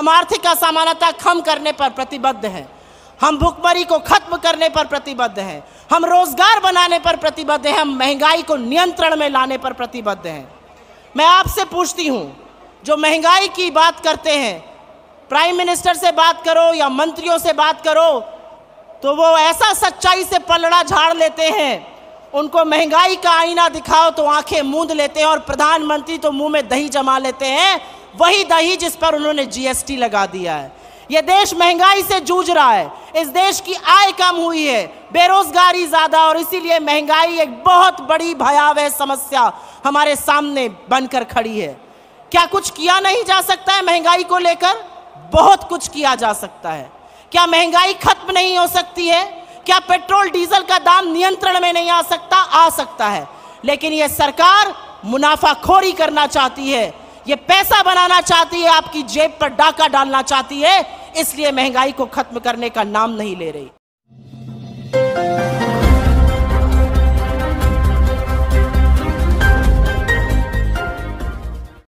हम आर्थिक असमानता कम करने पर प्रतिबद्ध हैं। हम भुखमरी को खत्म करने पर प्रतिबद्ध हैं। हम रोज़गार बनाने पर प्रतिबद्ध हैं। हम महँगाई को नियंत्रण में लाने पर प्रतिबद्ध हैं। मैं आपसे पूछती हूँ, जो महँगाई की बात करते हैं, प्राइम मिनिस्टर से बात करो या मंत्रियों से बात करो तो वो ऐसा सच्चाई से पलड़ा झाड़ लेते हैं। उनको महँगाई का आईना दिखाओ तो आँखें मूंद लेते हैं और प्रधानमंत्री तो मुँह में दही जमा लेते हैं। वही दही जिस पर उन्होंने जीएसटी लगा दिया है। ये देश महँगाई से जूझ रहा है। इस देश की आय कम हुई है, बेरोजगारी ज़्यादा और इसीलिए महँगाई एक बहुत बड़ी भयावह समस्या हमारे सामने बनकर खड़ी है। क्या कुछ किया नहीं जा सकता है महँगाई को लेकर? बहुत कुछ किया जा सकता है। क्या महँगाई खत्म नहीं हो सकती है? क्या पेट्रोल, डीजल का दाम नियंत्रण में नहीं आ सकता? आ सकता है। लेकिन यह सरकार मुनाफाखोरी करना चाहती है। ये पैसा बनाना चाहती है, आपकी जेब पर डाका डालना चाहती है, इसलिए महँगाई को खत्म करने का नाम नहीं ले रही।